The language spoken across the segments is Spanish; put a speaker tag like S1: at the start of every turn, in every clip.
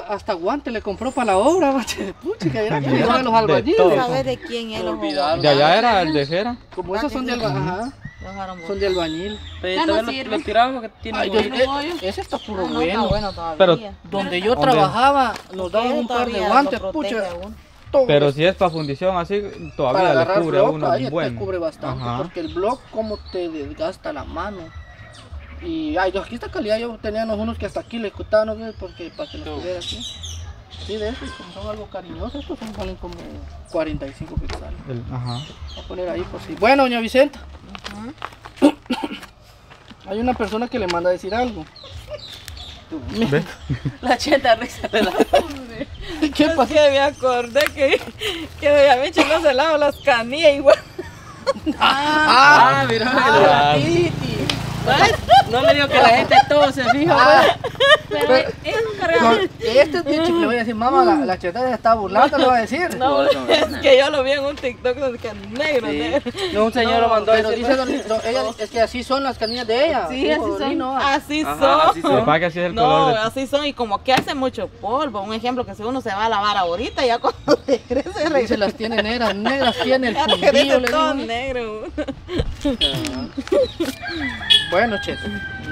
S1: Hasta guante le compró para la obra, bache de pucha, que era que de los albañiles.
S2: ¿Sabes de quién es los.
S3: De allá era el de cera.
S1: Como esos son de albañil,
S2: Los
S1: son de albañil.
S4: Pero
S5: Ya no
S4: todavía
S5: sirve.
S4: lo, lo tiraba porque tiene
S1: Ay, yo- ese está puro
S2: Ah, no,
S1: bueno.
S2: está bueno todavía.
S3: Pero-
S1: Donde yo
S3: ¿Dónde?
S1: trabajaba, nos daban un par de guantes, pucha.
S3: Pero si es para fundición así, todavía le cubre a
S1: block,
S3: uno
S1: ahí te
S3: bueno.
S1: cubre bastante,
S3: Ajá.
S1: porque el block como te desgasta la mano. Y ay, aquí está calidad, yo teníamos unos que hasta aquí le cortaban, ¿no? porque para que los tuviera así. Sí, de estos, como son algo cariñosos, estos son, valen como 45 quetzales.
S3: El- ajá.
S1: Voy a poner ahí por si. Bueno, doña Vicenta. Hay una persona que le manda a decir algo.
S3: ¿Ve?
S5: La cheta risa de la
S1: ¿Qué pasa?
S2: Que me acordé que, que Michi no se lava las canillas igual.
S1: Ah, mira,
S3: Ah.
S4: No le digo que la gente todo se fija.
S1: Ah,
S5: Pero
S1: Pero-
S5: ella no cargaba.
S1: con- este es chico, le voy a decir, mamá, la, la cheta se está burlando, le voy a decir.
S2: No, es que yo lo vi en un TikTok donde que negro, negro.
S4: No, un señor lo mandó a
S1: Pero
S4: decir.
S1: dice, ella, es que así son las canillas de ella.
S2: Sí, así son. Así
S4: Ajá,
S2: son.
S4: así son.
S3: pasa es que así es el
S2: No,
S3: color de...
S2: así son y como que hace mucho polvo. Un ejemplo que si uno se va a lavar ahorita, ya cuando regrese, regrese.
S1: las tiene negras, negras tiene el fundillo, le digo.
S2: negro.
S1: Bueno, cheta,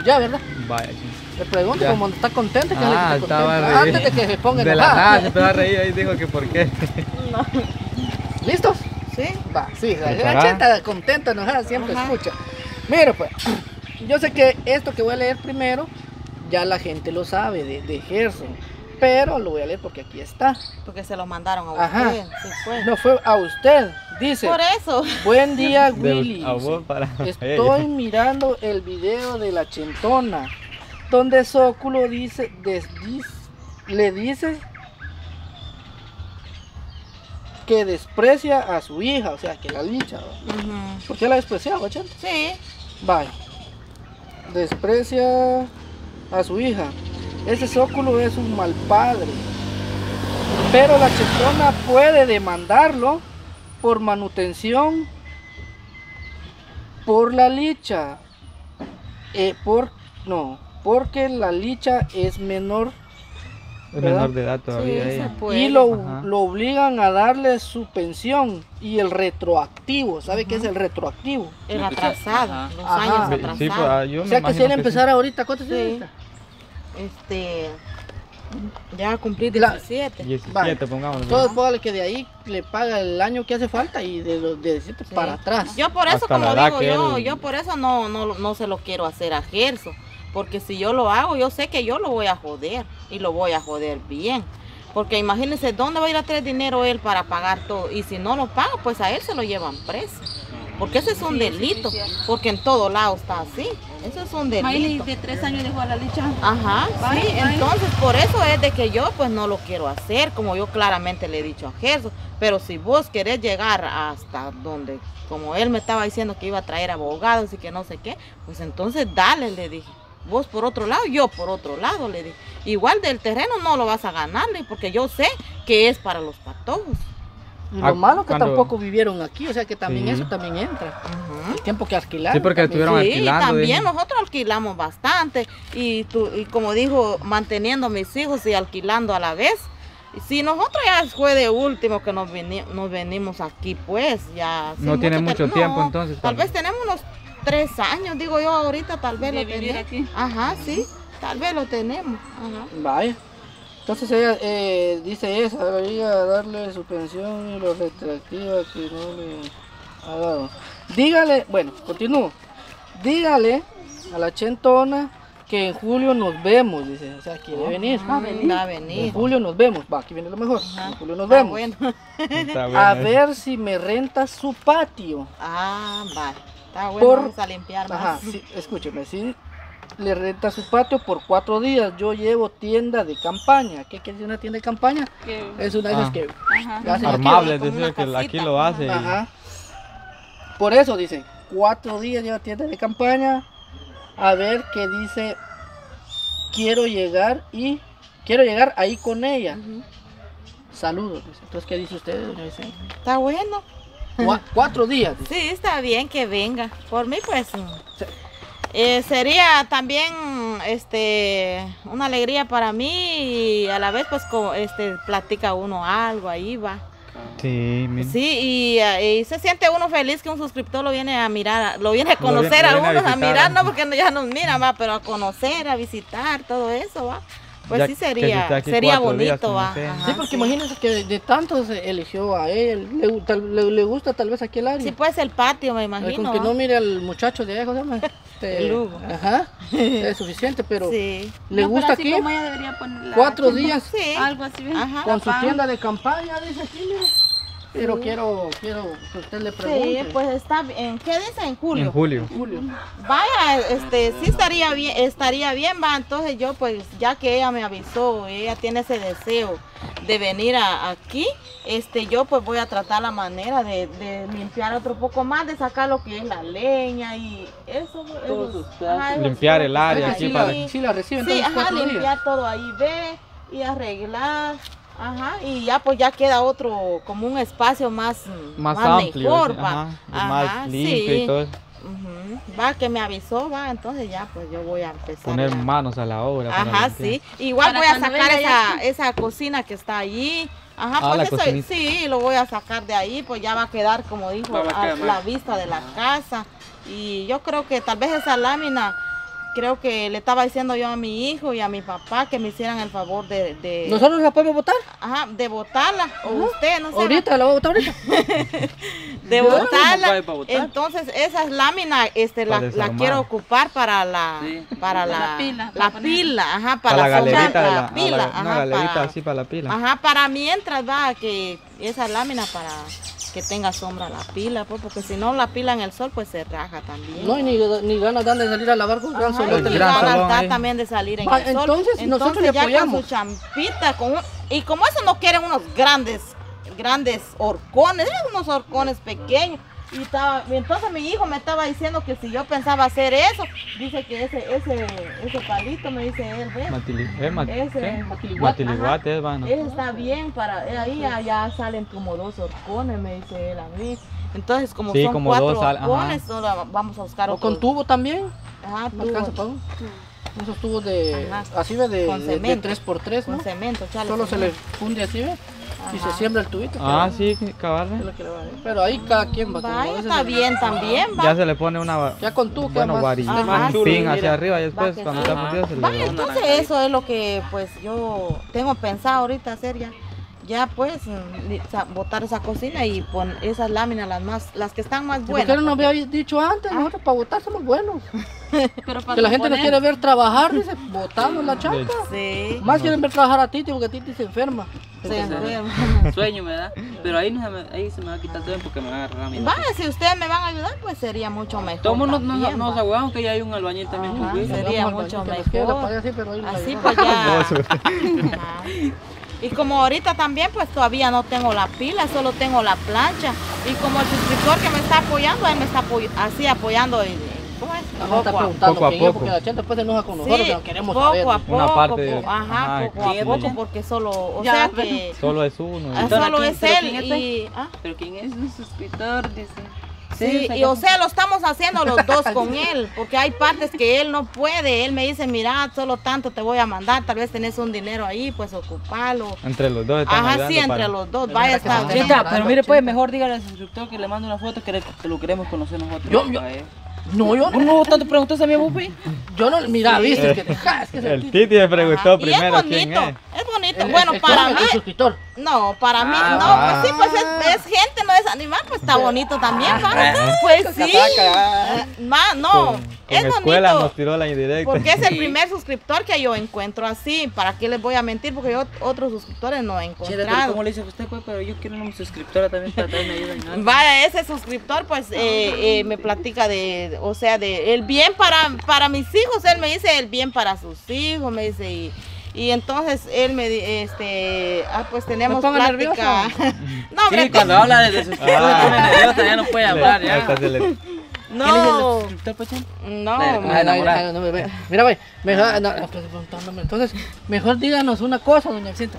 S1: ya, ¿verdad?
S3: Vaya, sí.
S1: Le pregunto
S3: Ya.
S1: como está contenta, que
S3: Ah,
S1: que
S3: estaba
S1: Antes de que se ponga
S3: De la
S1: enojada.
S3: nada se empezó a reír y dijo que por qué.
S1: ¿Listos?
S2: ¿Sí?
S1: Va, sí, la, la
S3: ¿Preparada?
S1: cheta contenta, enojada, siempre
S2: Ajá.
S1: escucha. Mira, pues, yo sé que esto que voy a leer primero, ya la gente lo sabe de, de Gerson, pero lo voy a leer porque aquí está.
S2: Porque se lo mandaron a
S1: Ajá.
S2: usted. Sí, fue.
S1: No fue a usted, dice.
S2: Por eso.
S1: Buen día, Willy. Estoy mirando el video de la chentona, donde Zóculo dice, le dice que desprecia a su hija, o sea, que la licha.
S2: Ujú.
S1: ¿Por qué la despreciaba, chenta?
S2: Sí.
S1: Vaya. Desprecia a su hija. Ese Zóculo es un mal padre. Pero la chetona puede demandarlo por manutención por la licha. Eh, por no, porque la licha es menor
S3: Es menor de edad todavía
S2: Sí, se
S3: ella.
S1: y lo, lo obligan a darle su pensión y el retroactivo. ¿Sabe qué es el retroactivo?
S2: El atrasado.
S4: Ajá.
S2: Los
S1: Ajá.
S2: años
S3: Sí,
S2: atrasados.
S3: sí, pues, ah,
S1: O sea que si él empezara ahorita, ¿cuánto ahorita?
S2: Este. Ya cumplí
S1: La-
S2: 17.
S3: sí. 17,
S1: Vale.
S3: pongámoslo.
S1: Entonces, póngale que de ahí le paga el año que hace falta y de los de 17
S2: Sí.
S1: para atrás.
S2: Yo por eso,
S3: Hasta la
S2: como digo
S3: que
S2: yo,
S3: él-
S2: yo por eso no, no, no se lo quiero hacer a Gerso. Porque si yo lo hago, yo sé que yo lo voy a joder. Y lo voy a joder bien. Porque imagínense, ¿dónde va a ir a traer dinero él para pagar todo? Y si no lo paga, pues a él se lo llevan preso. Porque ese es un delito. Porque en todo lado está así. Eso es un
S5: Miley
S2: delito.
S5: de tres años dejó a la licha.
S2: Ajá, sí, entonces por eso es de que yo pues no lo quiero hacer, como yo claramente le he dicho a Gerson, pero si vos querés llegar hasta donde, como él me estaba diciendo que iba a traer abogados y que no sé qué, pues entonces dale, le dije. Vos por otro lado, yo por otro lado, le dije. Igual del terreno no lo vas a ganar, porque yo sé que es para los patojos.
S1: Y lo
S3: Ah,
S1: malo que
S3: cuando-
S1: tampoco vivieron aquí, o sea que también
S3: Sí.
S1: eso también entra. El tiempo que alquilaron.
S3: Sí, porque
S1: también.
S3: estuvieron
S2: Sí,
S3: alquilando.
S2: también
S3: dije.
S2: nosotros alquilamos bastante y, tu- y como dijo, manteniendo a mis hijos y alquilando a la vez. Y si nosotros ya fue de último que nos, veni- nos venimos aquí, pues ya...
S3: No tiene mucho tiempo, entonces,
S2: Tal
S3: tal
S2: vez tenemos unos tres años, digo yo, ahorita tal vez
S5: De
S2: lo tenemos.
S5: aquí.
S2: Ajá, sí, tal vez lo tenemos. Ajá.
S1: Vaya. Entonces ella eh, dice esa, debería darle su pensión y lo retroactiva que no le ha dado. Dígale, bueno, continúo. Dígale a la chentona que en julio nos vemos, dice. O sea, quiere venir.
S2: Va a venir. Va a
S1: En julio nos vemos. Va, aquí viene lo mejor.
S2: Ajá.
S1: En julio nos
S2: Ah,
S1: vemos.
S2: bueno.
S3: Está bueno
S1: A
S3: eso.
S1: ver si me renta su patio.
S2: Ah, vale. Está bueno,
S1: Por-
S2: vamos a limpiar más.
S1: Ajá, sí, escúcheme, si le renta su patio por cuatro días, yo llevo tienda de campaña. ¿Qué quiere decir una tienda de campaña? Es una de esas
S3: Ah.
S1: que hacen aquí,
S3: Armable,
S2: una
S3: decir, que aquí lo hace.
S1: Ajá. Por eso dice, cuatro días lleva tienda de campaña. A ver qué dice. Quiero llegar y quiero llegar ahí con ella. Saludos. dice. Entonces, ¿qué dice usted, doña Vicente?
S2: Está bueno.
S1: Cua- cuatro días. dice.
S2: Sí, está bien que venga. Por mí, pues.
S1: Sí.
S2: Eh, sería también este, una alegría para mí y a la vez pues co- este, platica uno algo ahí va.
S3: Sí.
S2: Sí, y, eh, y se siente uno feliz que un suscriptor lo viene a mirar, lo viene a conocer a
S3: viene a
S2: uno, a,
S3: visitar,
S2: mirar,
S3: ¿no?
S2: porque ya nos mira, va, pero a conocer, a visitar, todo eso, va. Pues
S3: Ya
S2: sí sería, sería
S3: días
S2: bonito, va.
S3: conociendo.
S2: ajá,
S1: Sí, porque
S2: sí.
S1: imagínense que de, de tantos eligió a él. Le, tal- le, le gusta tal vez aquí el área.
S2: Sí, pues el patio, me imagino.
S1: Con que
S2: va.
S1: no mire al muchacho de allá, ¿cómo se llama? Este,
S2: El Hugo.
S1: Ajá. Es suficiente, pero
S2: Sí,
S1: le
S5: No,
S1: gusta aquí.
S5: como ella debería poner la
S1: Cuatro días
S2: sí.
S5: Algo así.
S2: Ajá.
S1: con su tienda de campaña, dice aquí, mire. Pero quiero, quiero que usted le pregunte.
S2: Sí, pues está bien. ¿Qué dice en julio?
S3: En julio.
S1: Julio.
S2: Vaya, este, sí estaría bien, estaría bien, va. Entonces yo, pues, ya que ella me avisó, ella tiene ese deseo de venir a- aquí, este, yo pues voy a tratar la manera de, de limpiar otro poco más, de sacar lo que es la leña y eso. Ajá,
S3: Limpiar el área aquí
S1: sí,
S3: para-
S1: sí la reciben
S2: Sí,
S1: todos
S2: ajá,
S1: días.
S2: limpiar todo ahí, ve y arreglar. Ajá, y ya pues ya queda otro, como un espacio más,
S3: Más, amplio.
S2: mejor,
S3: sí,
S2: va.
S3: ajá, más limpio
S2: sí.
S3: y todo. eso.
S2: Ujú. Va, que me avisó, va, entonces ya pues yo voy a empezar.
S3: Poner manos a la obra.
S2: Ajá, sí. Igual voy a sacar esa, esa cocina que está allí. Ajá,
S3: Ah,
S2: pues eso,
S3: cocinita.
S2: sí, lo voy a sacar de ahí, pues ya va a quedar, como dijo,
S4: a
S2: la vista de la casa. Y yo creo que tal vez esa lámina, creo que le estaba diciendo yo a mi hijo y a mi papá que me hicieran el favor de, de,
S1: ¿Nosotros la podemos votar?
S2: ajá, de botarla, o usted, no sé,
S1: Ahorita la voy a votar ahorita.
S2: de
S4: ¿cómo
S2: botarla.
S4: cabe para botar?
S2: Entonces esas láminas este, la, quiero ocupar para la,
S4: Sí.
S2: para la,
S5: La pila,
S2: la
S5: para poner.
S2: pila, ajá,
S3: Para,
S2: para,
S3: la galerita.
S2: la
S3: la, a
S2: pila,
S3: la-
S2: ajá,
S3: una galerita
S2: para,
S3: así para la pila.
S2: ajá, para mientras va que esa lámina para que tenga sombra la pila, pues, porque si no la pila en el sol pues se raja también.
S1: No, y ni, ni ganas dan de salir a lavar con gran le
S3: gran
S1: dan.
S2: ganas también de salir en
S1: Va,
S2: el sol.
S1: entonces nosotros le
S2: ya
S1: apoyamos.
S2: con su champita, con un- y como eso no quieren unos grandes, grandes horcones, unos horcones pequeños. Y estaba, y entonces mi hijo me estaba diciendo que si yo pensaba hacer eso, dice que ese, ese, ese palito me dice él, ve,
S3: Matili, eh, mat-
S2: Ese,
S3: ¿qué?
S2: matiliguate,
S3: Matiliguate, es, bueno.
S2: ese está bien para, eh, ahí ya, ya salen como dos horcones, me dice él a mí. Entonces como
S3: Sí,
S2: son
S3: como
S2: cuatro
S3: dos sal- ajá.
S2: horcones, solo vamos a buscar
S1: O con tubo también.
S2: Ajá, tubo,
S1: para uno. Esos tubos de,
S2: Ajá.
S1: así ve, de,
S2: Con
S1: de, de
S2: cemento.
S1: 3x3, ¿no?
S2: con cemento, chale,
S1: Solo se le funde así, ve. Y se
S2: Ajá.
S1: siembra el tubito.
S3: Ah,
S1: pero-
S3: sí, cabal.
S1: es lo que le va a dar. Pero ahí cada quien va.
S2: Vaya, está
S1: se-
S2: bien también, va.
S3: Ya se le pone una, va-
S1: Ya con queda
S3: bueno, varilla,
S2: Ajá,
S3: pin hacia arriba y después
S2: Va
S3: cuando
S2: sí.
S3: está fundido se le
S2: Vaya, entonces eso es lo que pues yo tengo pensado ahorita hacer ya. Ya pues botar esa cocina y poner esas láminas las más, las que están más
S1: ¿Y ¿Por
S2: buenas.
S1: qué no nos había dicho antes? Nosotros para votar somos buenos.
S5: Pero para
S1: Que la gente nos
S5: componer,
S1: quiere ver trabajar, dice, votamos la chamba.
S2: Sí.
S1: Más quieren ver trabajar a Titi porque Titi se enferma.
S2: se enferma.
S4: Sueño me da. Pero ahí, no se me, ahí se me va a quitar todo porque me va a agarrar a mí.
S2: Vaya, si ustedes me van a ayudar, pues sería mucho mejor.
S4: Todos nos, nos,
S2: va.
S4: aguamos que ya hay un albañil también
S2: Ajá, sería mucho mejor.
S1: así, pero ahí
S2: Así pues ya. Y como ahorita también pues todavía no tengo la pila, solo tengo la plancha. Y como el suscriptor que me está apoyando, él me está apoy- así apoyando. en- ¿Cómo es? Poco a
S1: preguntando
S3: Poco a
S1: quién es,
S3: poco.
S1: porque la gente después se enoja con nosotros,
S2: Sí,
S1: pero queremos
S2: poco
S1: saber.
S2: a poco,
S3: Una parte,
S2: po- ajá,
S3: ajá,
S2: poco a
S4: ¿quién
S2: poco, porque solo, o
S5: Ya,
S2: sea
S5: pero-
S2: que
S3: Solo es uno.
S2: ah,
S3: y-
S4: Pero
S2: solo
S4: ¿quién-
S2: es
S4: pero
S2: él y, ah,
S4: Pero quién es?
S5: Es un suscriptor, dice.
S2: Sí, y o sea, lo estamos haciendo los dos con él, porque hay partes que él no puede, él me dice, mira, solo tanto te voy a mandar, tal vez tenés un dinero ahí, pues ocupalo.
S3: Entre los dos están
S2: Ajá, sí, entre
S3: para-
S2: los dos, vaya, está bien.
S4: pero mire pues, mejor dígale al suscriptor que le mande una foto que, le- que lo queremos conocer nosotros.
S1: Yo- yo-. No, yo
S4: ¿No no tanto preguntas a mi Bupi?
S1: Yo no, mira, viste, que te es que es
S3: El Titi me preguntó
S2: Ajá, y es
S3: primero quién es
S2: bonito.
S1: el-
S2: bueno,
S1: el-
S2: para mí,
S1: suscriptor.
S2: no, para mí,
S4: Ah,
S2: no,
S3: ah.
S2: pues sí, pues es, es gente, no es animal, pues está bonito también, ¿va? Pues sí, Eh, ma, no,
S3: Con,
S2: es
S3: con escuela
S2: bonito.
S3: nos tiró la indirecta.
S2: Porque es el primer suscriptor que yo encuentro así. ¿Para qué les voy a mentir? Porque yo otros suscriptores no he encontrado.
S4: ¿cómo le dice usted pues? Pero yo quiero una suscriptora también para traerme ayuda.
S2: Vaya, ese suscriptor pues eh, eh, me platica de, o sea, de el bien para, para mis hijos. Él me dice el bien para sus hijos, me dice y... Y entonces él me di- este, ah, pues tenemos
S1: Me pongo
S2: plática. no, hombre,
S4: Sí, cuando habla de, de suscriptor
S3: Ah.
S4: ya no puede hablar ya.
S3: está, se le-
S4: ¿Quién es el
S2: no, no.
S1: Mira, güey, mejor, no, pues, entonces, mejor díganos una cosa, doña Vicenta.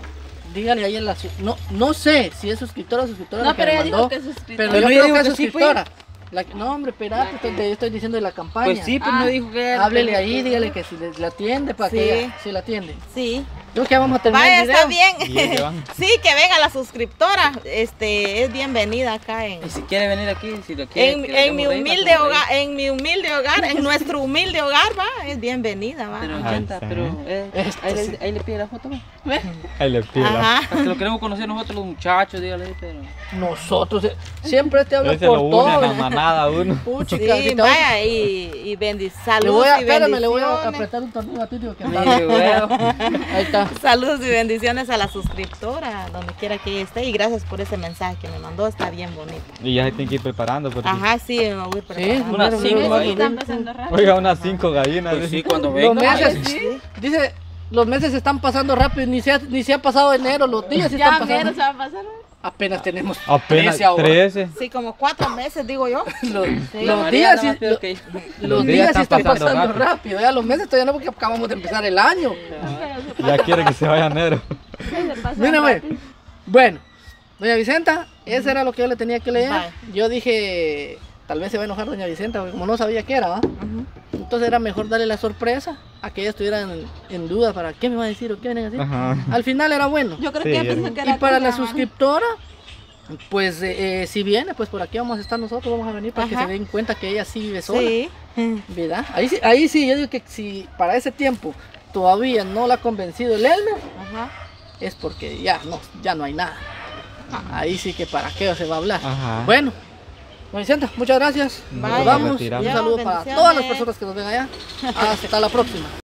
S1: Dígale ahí en la... No, no sé si es suscriptora o suscriptora
S5: No,
S1: que
S5: pero
S1: le
S5: ella dijo
S1: mandó,
S5: que es suscriptor.
S1: Pero
S4: Pero
S1: yo creo
S4: dijo
S1: que es
S4: que sí,
S1: suscriptora. La- no, hombre, espérate, estoy, te estoy diciendo de la campaña.
S4: Pues sí, pues me dijo que...
S1: Háblele ahí, dígale que si le, la atiende para
S2: Sí.
S1: que ella, si la atiende.
S2: Sí.
S1: Yo que vamos a terminar
S2: Vaya,
S1: el
S2: está
S1: video.
S2: Bien. sí, que venga la suscriptora. Este, es bienvenida acá en,
S4: Y si quiere venir aquí, si lo quiere...
S2: en,
S4: le
S2: mi humilde hogar, en mi humilde hogar, en nuestro humilde hogar, va, es bienvenida, va.
S4: Pero
S3: Ay,
S4: chanta,
S3: sí.
S4: pero... eh, ahí,
S1: sí.
S4: le, ahí le pide la foto, ¿ve?
S3: Ahí le pido. la-.
S4: Hasta lo queremos conocer nosotros los muchachos, dígale, pero...
S1: Nosotros, eh, siempre te hablo por
S3: lo une a la
S1: todo.
S3: manada uno.
S1: Puchica,
S2: Sí, vaya y, y bendiciones.
S1: le
S2: Saludos
S1: voy a,
S2: y
S1: espérame, le voy a
S2: bendiciones.
S1: apretar un tornillo a ti, digo, que. Ahí está.
S2: Saludos y bendiciones a la suscriptora, donde quiera que ella esté. Y gracias por ese mensaje que me mandó, está bien bonito.
S3: Y ya se tiene que ir preparando. Porque...
S2: Ajá, sí, me voy preparando.
S4: Unas
S1: mira,
S4: cinco
S5: rápido.
S3: Oiga, unas cinco gallinas.
S4: Pues
S3: dice.
S4: sí, cuando
S1: Los
S4: venga.
S1: meses, dice, los meses están pasando rápido, ni se ha, ni se ha pasado enero, los días sí
S5: Ya
S1: están pasando.
S5: se va a pasar.
S1: Apenas tenemos
S3: Apenas
S1: 13 ahora.
S3: 13.
S2: Sí, como cuatro meses, digo yo.
S1: Los,
S4: La
S1: los días, sí- lo- los
S3: Los
S1: días
S3: días
S1: sí
S3: están
S1: están
S3: pasando
S1: pasando rápido. Ya los meses todavía no porque acabamos de empezar el año.
S3: Ya quiere que se vaya
S5: pasó
S1: Mírame. Bueno, doña Vicenta, eso era lo que yo le tenía que leer. Yo dije, tal vez se va a enojar doña Vicenta, porque como no sabía qué era, ¿va? Entonces era mejor darle la sorpresa a que ella estuviera en, en duda para qué me va a decir o qué vienen a decir.
S3: Ajá.
S1: Al final era bueno.
S5: Yo creo
S3: Sí,
S5: que ya
S3: ya.
S5: pensó que
S1: Y
S5: era
S1: para la suscriptora, pues eh, eh, si viene, pues por aquí vamos a estar nosotros, vamos a venir para que se den cuenta que ella sí vive sola.
S2: Sí.
S1: ¿Verdad? Ahí sí, ahí sí, yo digo que si para ese tiempo todavía no la ha convencido el Elmer,
S2: Ajá.
S1: es porque ya no, ya no hay nada. Ahí sí que para qué se va a hablar.
S3: Ajá.
S1: Bueno, Vicenta, muchas gracias. Nos vamos. Un saludo para todas las personas que nos ven allá. Hasta la próxima.